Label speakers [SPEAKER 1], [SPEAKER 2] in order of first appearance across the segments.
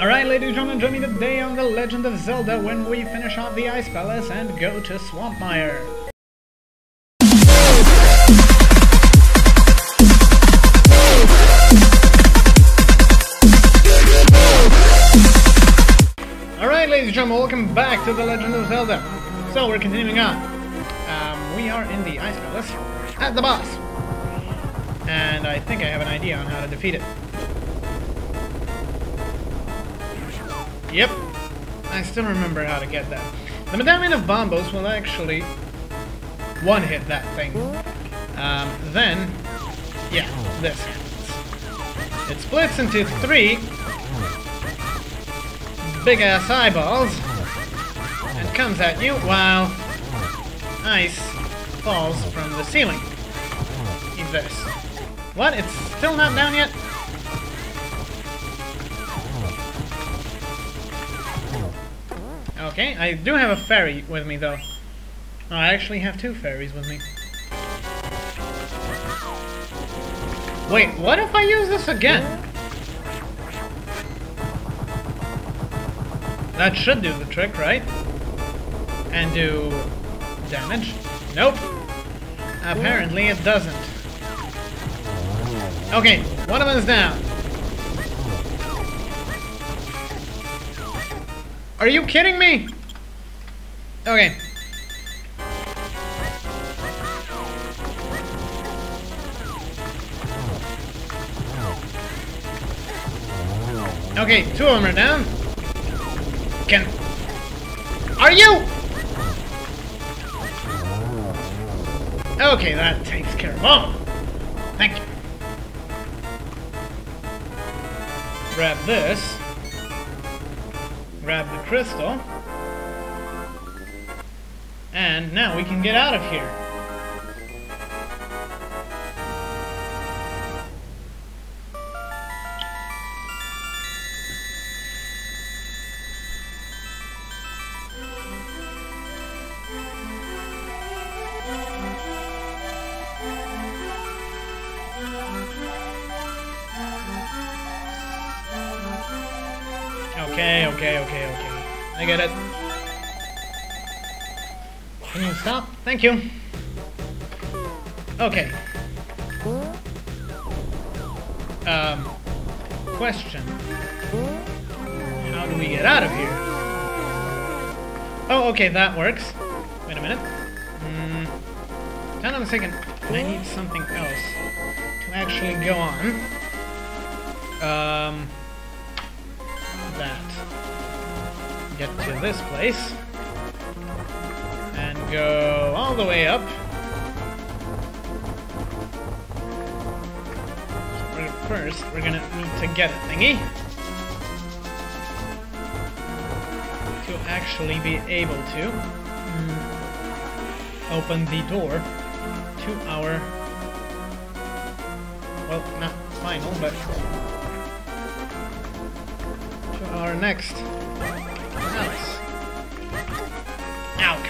[SPEAKER 1] Alright, ladies and gentlemen, join me today on The Legend of Zelda when we finish off the Ice Palace and go to Swampmire. Alright, ladies and gentlemen, welcome back to The Legend of Zelda. So, we're continuing on. Um, we are in the Ice Palace at the boss. And I think I have an idea on how to defeat it. Yep, I still remember how to get that. The Medallion of Bombos will actually one-hit that thing. Um, then, yeah, this happens. It splits into three big-ass eyeballs and comes at you while ice falls from the ceiling. Eat this. What? It's still not down yet? Okay, I do have a fairy with me though. Oh, I actually have two fairies with me. Wait, what if I use this again? That should do the trick, right? And do damage? Nope. Apparently it doesn't. Okay, one of them is down. Are you kidding me? Okay. Okay, two of them are down. Can... Are you? Okay, that takes care of all. Thank you. Grab this. Grab the crystal. And now we can get out of here. Stop? Thank you. Okay. Um, question. How do we get out of here? Oh, okay, that works. Wait a minute. Mm, hold on a second. I need something else to actually go on. Um, that. Get to this place. Go all the way up. First, we're gonna need to get a thingy. To actually be able to mm, open the door to our well, not final, but to our next house.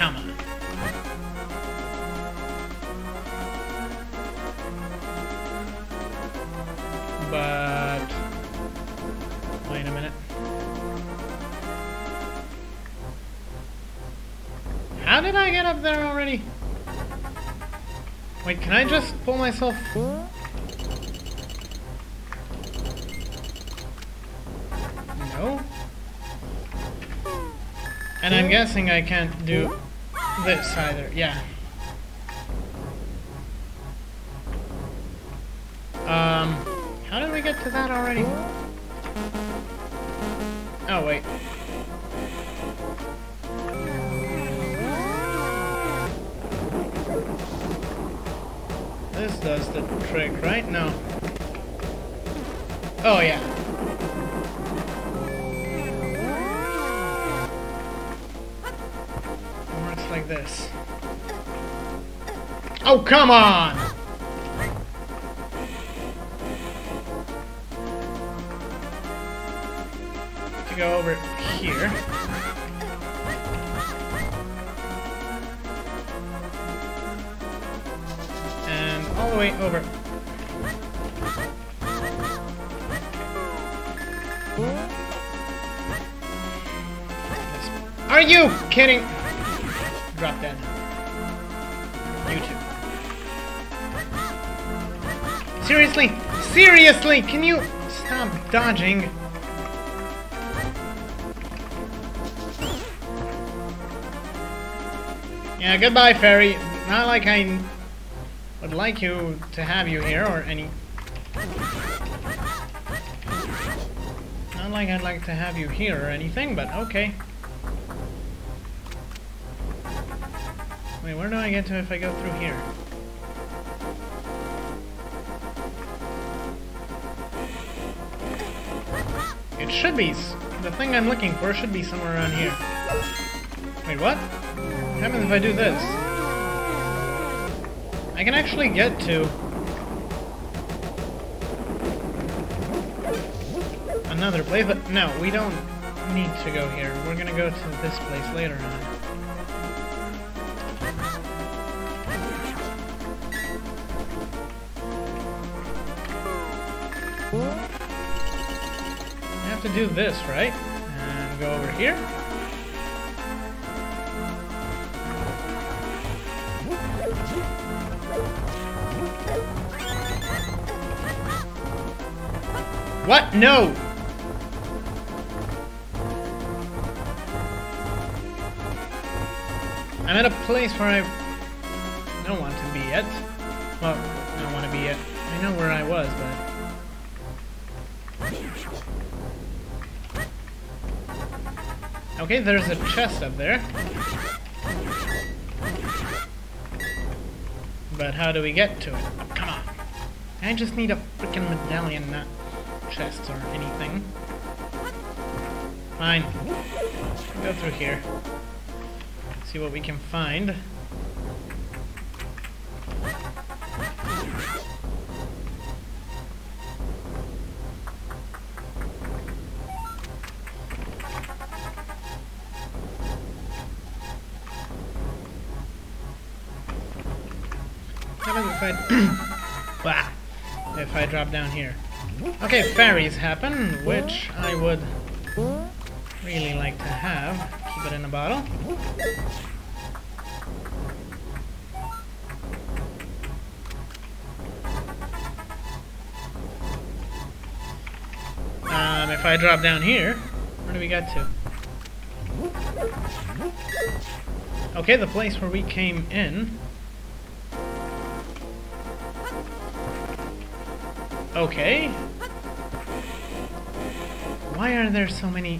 [SPEAKER 1] Come on. How did I get up there already? Wait, can I just pull myself? No? And I'm guessing I can't do this either. Yeah. Um, how did we get to that already? Oh, wait. Does the trick, right? No. Oh, yeah. It works like this. Oh, come on! Go over here. Way over. Are you kidding? Drop dead. You too. Seriously? Seriously? Can you stop dodging? Yeah, goodbye, fairy. Not like I would like you to have you here or any... Not like I'd like to have you here or anything, but okay. Wait, where do I get to if I go through here? It should be... The thing I'm looking for should be somewhere around here. Wait, what? What happens if I do this? I can actually get to... Another place, but no, we don't need to go here. We're gonna go to this place later on. I have to do this, right? And go over here. What? No! I'm at a place where I don't want to be yet. Well, I don't want to be yet. I know where I was, but... Okay, there's a chest up there. But how do we get to it? Come on. I just need a freaking medallion, not chests or anything. Fine. Go through here. See what we can find. Okay, fairies happen, which I would really like to have. Keep it in a bottle. Um, if I drop down here, where do we get to? Okay, the place where we came in. Okay. Why are there so many...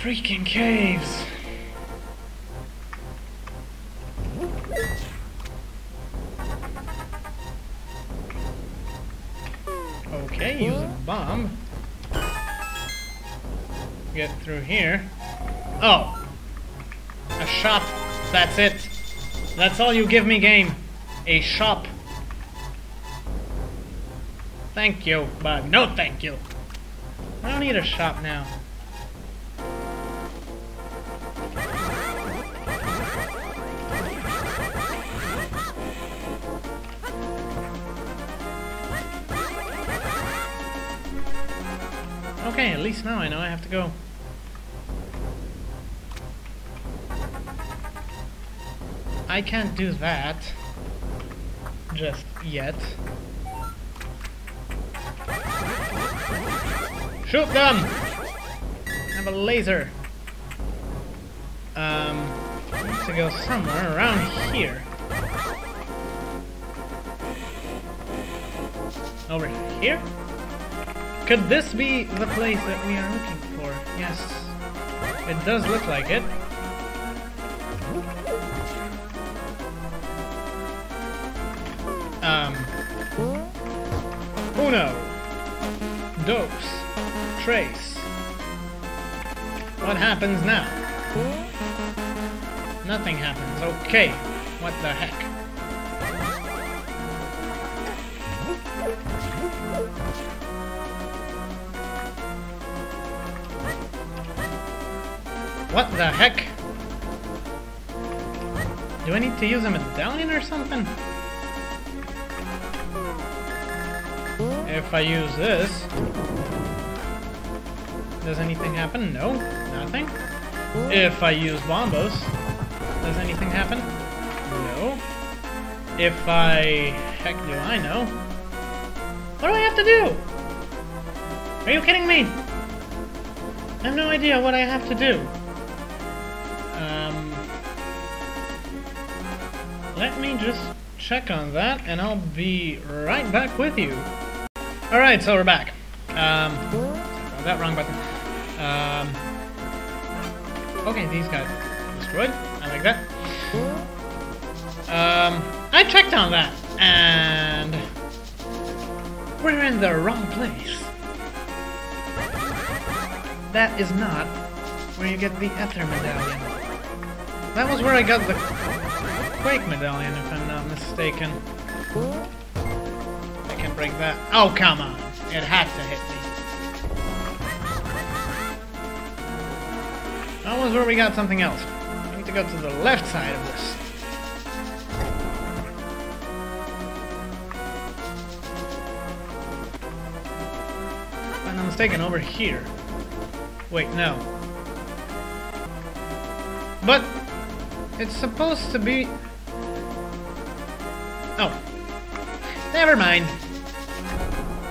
[SPEAKER 1] Freaking caves! Okay, use a bomb. Get through here. Oh! A shop. That's it. That's all you give me, game. A shop. Thank you, but no thank you. I don't need a shop now. Okay, at least now I know I have to go. I can't do that. Just yet. Shoot them! I have a laser. Um, to go somewhere around here. Over here? Could this be the place that we are looking for? Yes. It does look like it. Trace. What happens now? Nothing happens. Okay. What the heck? What the heck? Do I need to use a medallion or something? If I use this, does anything happen? No, nothing. If I use bombos, does anything happen? No. If I... heck do I know? What do I have to do? Are you kidding me? I have no idea what I have to do. Um... Let me just check on that, and I'll be right back with you. Alright, so we're back. Um, that wrong button. Um, okay, these guys destroyed. I like that. Um, I checked on that, and we're in the wrong place. That is not where you get the Ether Medallion. That was where I got the Quake Medallion, if I'm not mistaken. I can break that. Oh, come on. It had to hit me. That was where we got something else. I need to go to the left side of this. I'm not mistaken, over here. Wait, no. But it's supposed to be... Oh. Never mind.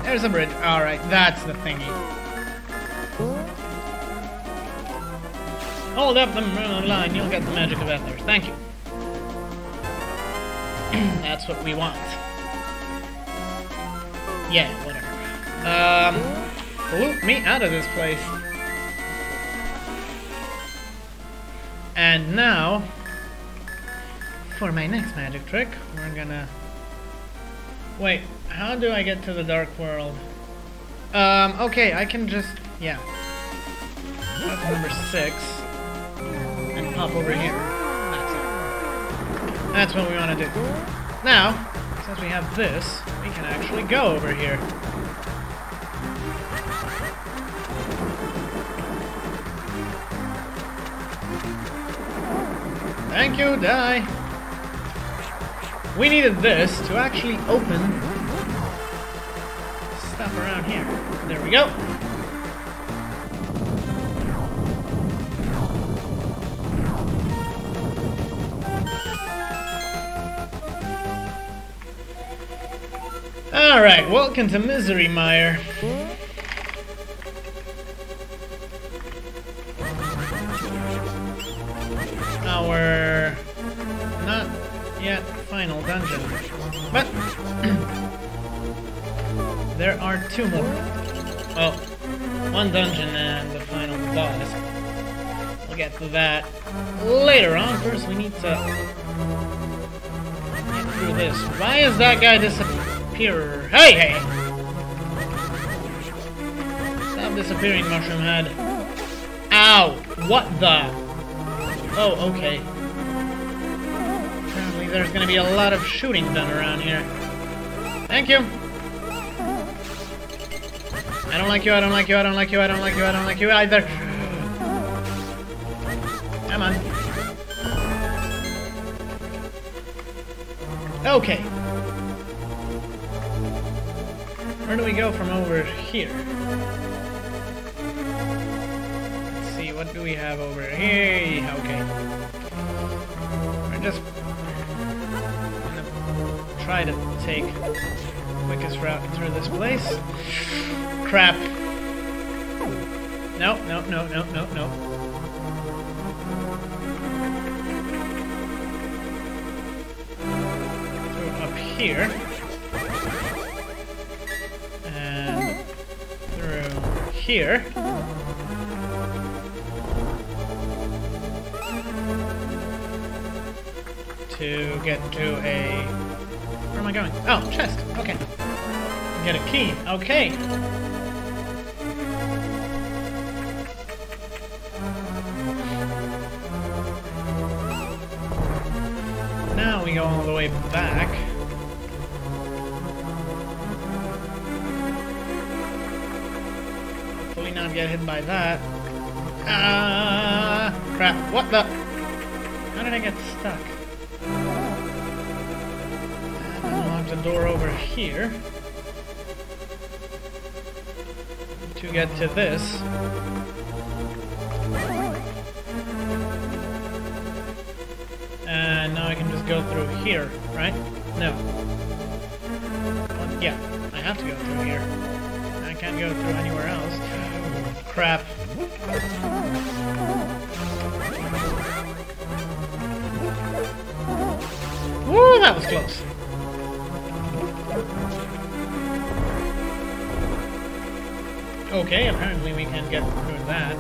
[SPEAKER 1] There's a bridge. Alright, that's the thingy. Hold up the line, you'll get the magic of Ethers. Thank you. that's what we want. Yeah, whatever. Um, loot me out of this place. And now, for my next magic trick, we're gonna... Wait, how do I get to the Dark World? Um, okay, I can just... yeah. That's number six. And pop over here. That's it. That's what we want to do. Now, since we have this, we can actually go over here. Thank you, die! We needed this to actually open stuff around here. There we go. Alright, welcome to Misery Mire. Our not yet final dungeon. But there are two more. Well, one dungeon and the final boss. We'll get to that later on. First we need to get through this. Why is that guy disappear? Hey, hey! Stop disappearing, Mushroom Head. Ow! What the? Oh, okay. Apparently there's gonna be a lot of shooting done around here. Thank you! I don't like you, I don't like you, I don't like you, I don't like you, I don't like you either! Come on. Okay. Where do we go from over here? Let's See what do we have over here? Okay. We're just gonna try to take quickest route through this place. Crap. No, no, no, no, no, no. Through up here. Here. to get to a... Where am I going? Oh, chest. Okay. Get a key. Okay. Now we go all the way back. Get hit by that. Ah, crap. What the? How did I get stuck? Unlock the door over here. to get to this. And now I can just go through here, right? No. Well, yeah, I have to go through here. I can't go through anywhere else. Crap. Woo, that was close. Okay, apparently we can get through that.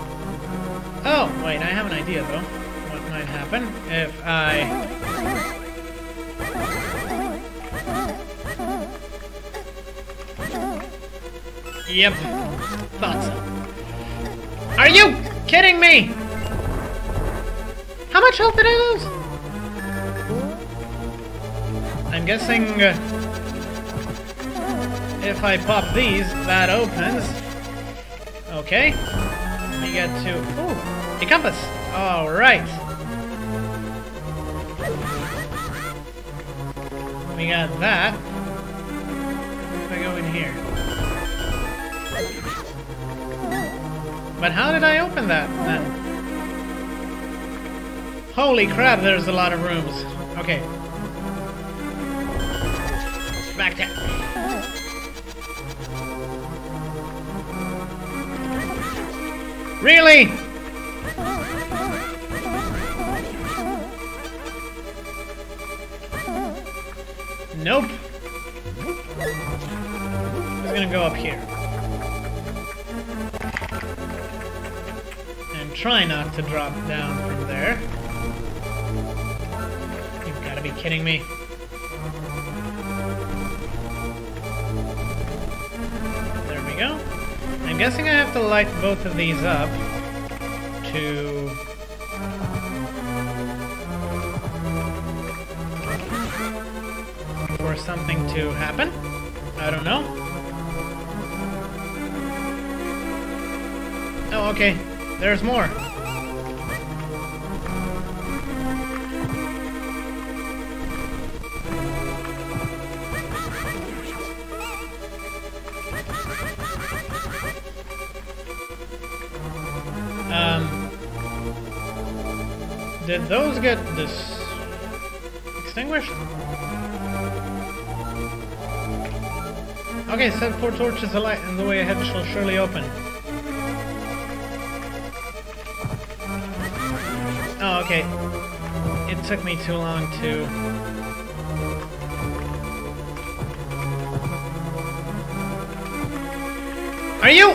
[SPEAKER 1] Oh, wait, I have an idea though. What might happen if I... Yep, thought so. Are you kidding me? How much health did I lose? I'm guessing uh, if I pop these, that opens. Okay. We get to... Ooh, a compass. All right. We got that. If I go in here. But how did I open that then? Holy crap, there's a lot of rooms. Okay. Back to... Really? Nope. I'm gonna go up here. Try not to drop down from there. You've gotta be kidding me. There we go. I'm guessing I have to light both of these up to... for something to happen. I don't know. Oh, okay. There's more. Um, did those get this extinguished? Okay, set four torches alight and the way ahead shall surely open. Okay. It took me too long to... Are you...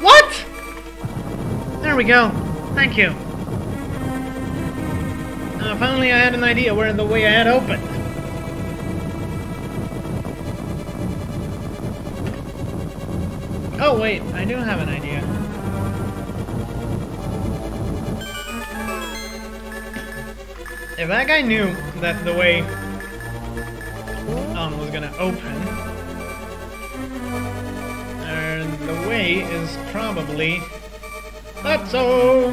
[SPEAKER 1] What? There we go. Thank you. Uh, finally I had an idea where the way I had opened. Oh wait, I do have an idea. If that guy knew that the way um, was gonna open, and the way is probably that's so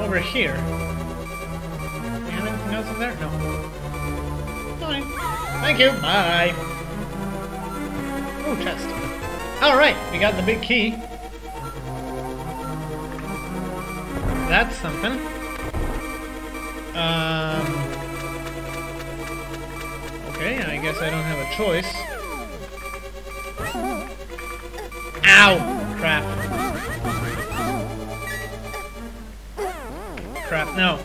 [SPEAKER 1] over here. Have anything else in there? No. Fine. Thank you. Bye. Oh, chest. Alright, we got the big key. That's something. Um. Okay, I guess I don't have a choice. Ow! Crap. Crap, no.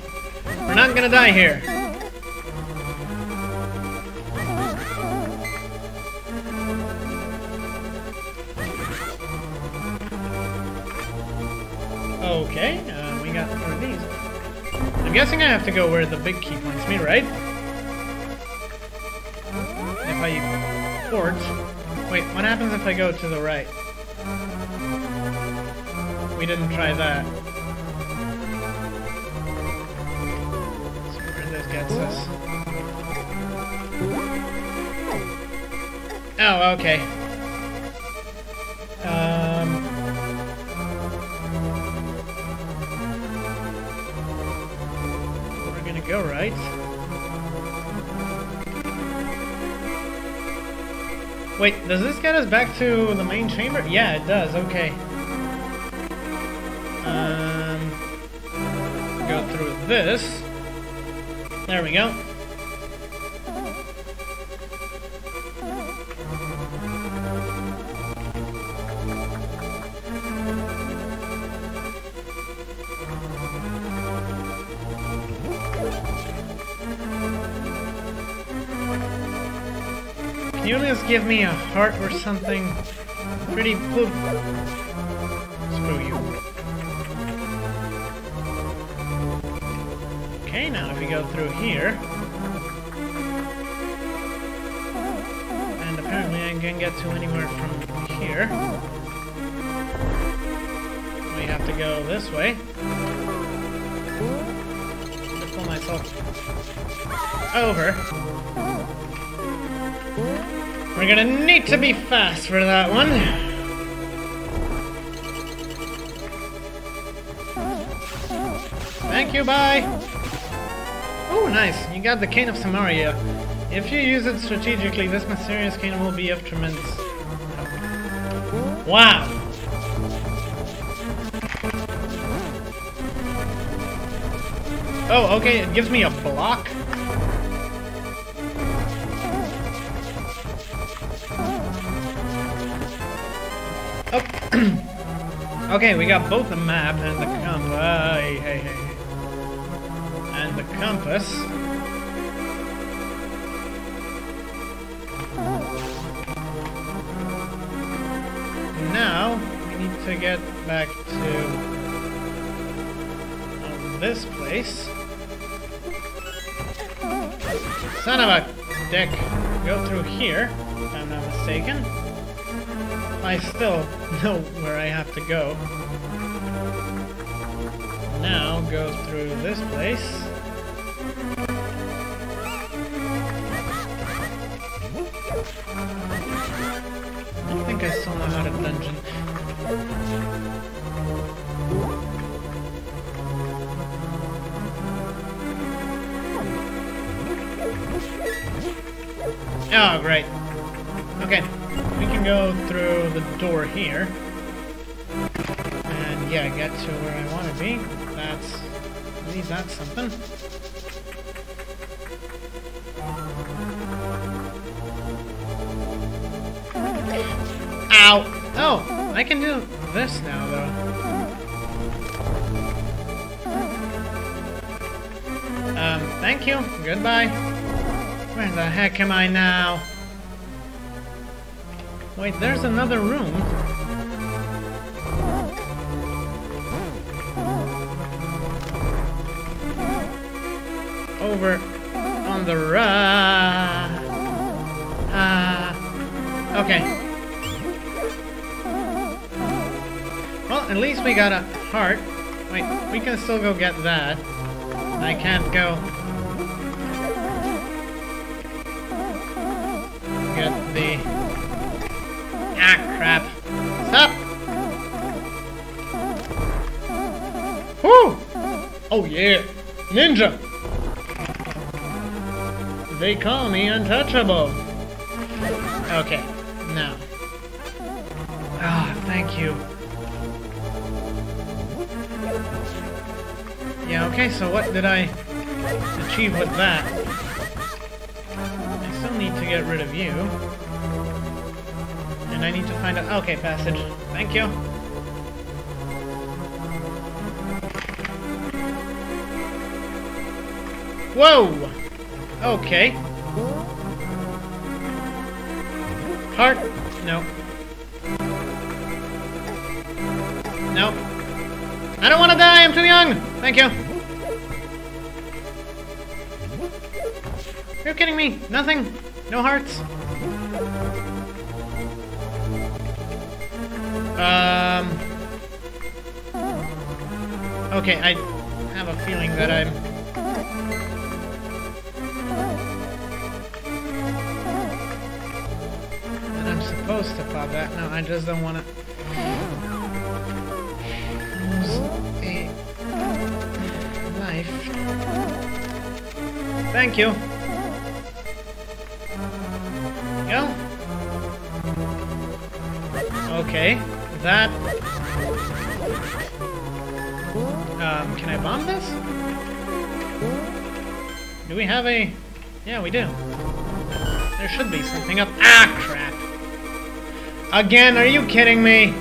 [SPEAKER 1] We're not gonna die here. Guessing I have to go where the big key points me, right? If I port... Wait, what happens if I go to the right? We didn't try that. See where this gets us. Oh, okay. Wait, does this get us back to the main chamber? Yeah, it does. Okay. Um, go through this. There we go. Least give me a heart or something? Pretty poop. Screw you. Okay, now if we go through here. And apparently I can get to anywhere from here. We have to go this way. Pull myself over. We're gonna need to be fast for that one. Thank you, bye! Oh, nice. You got the Cane of Somaria. If you use it strategically, this mysterious cane will be of tremendous. Wow! Oh, okay, it gives me a block? okay, we got both the map and the compass. Hey, hey, hey. And the compass. Now, we need to get back to um, this place. Son of a dick. Go through here, if I'm not mistaken. I still know where I have to go. Now go through this place. I think I still know how to dungeon. Oh, great. Go through the door here. And yeah, get to where I want to be. That's... At least that's something. Ow! Oh, I can do this now, though. Um, thank you. Goodbye. Where the heck am I now? Wait, there's another room. Over on the right. Ah. okay. Well, at least we got a heart. Wait, we can still go get that. I can't go Oh, yeah. Ninja! They call me untouchable. Okay, now. Ah, thank you. Yeah, okay, so what did I achieve with that? I still need to get rid of you. And I need to find out... Okay, passage. Thank you. Whoa! Okay. Heart? No. No. I don't want to die, I'm too young! Thank you. You're you kidding me? Nothing? No hearts? Um. Okay, I have a feeling that I'm. No, I just don't want to. A life. Thank you. Go. Okay, that... Um, can I bomb this? Do we have a... Yeah, we do. There should be something up... Ah! Again, are you kidding me?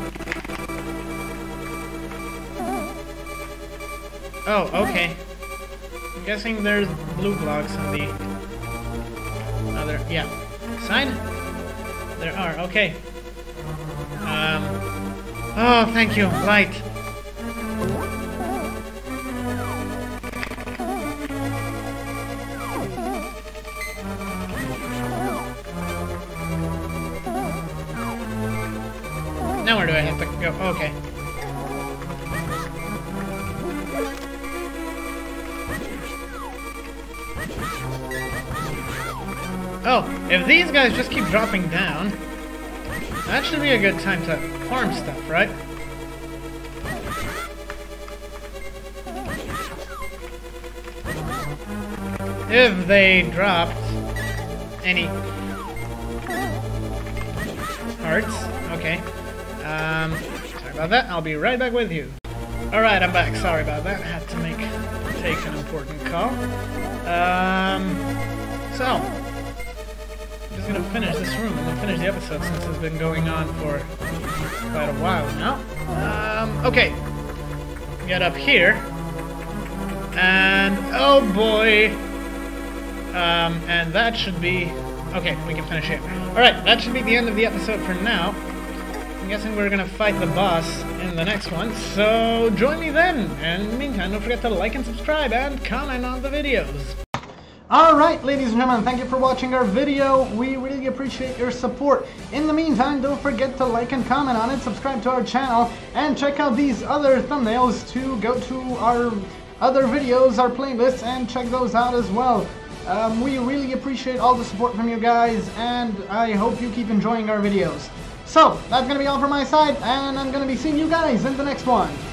[SPEAKER 1] Oh, okay. I'm guessing there's blue blocks on the other... Yeah. Side? There are, okay. Um... Oh, thank you, light. Go? Okay. Oh, if these guys just keep dropping down, that should be a good time to farm stuff, right? If they dropped any hearts, okay. Um, about that. I'll be right back with you. All right, I'm back. Sorry about that. I had to make take an important call. Um, so I'm just gonna finish this room and then finish the episode since it's been going on for quite a while now. Um, okay. Get up here. And oh boy. Um, and that should be okay. We can finish here. All right, that should be the end of the episode for now. Guessing we're gonna fight the boss in the next one, so join me then. And meantime, don't forget to like and subscribe and comment on the videos. Alright, ladies and gentlemen, thank you for watching our video. We really appreciate your support. In the meantime, don't forget to like and comment on it, subscribe to our channel, and check out these other thumbnails to go to our other videos, our playlists, and check those out as well. Um, we really appreciate all the support from you guys, and I hope you keep enjoying our videos. So, that's going to be all from my side, and I'm going to be seeing you guys in the next one.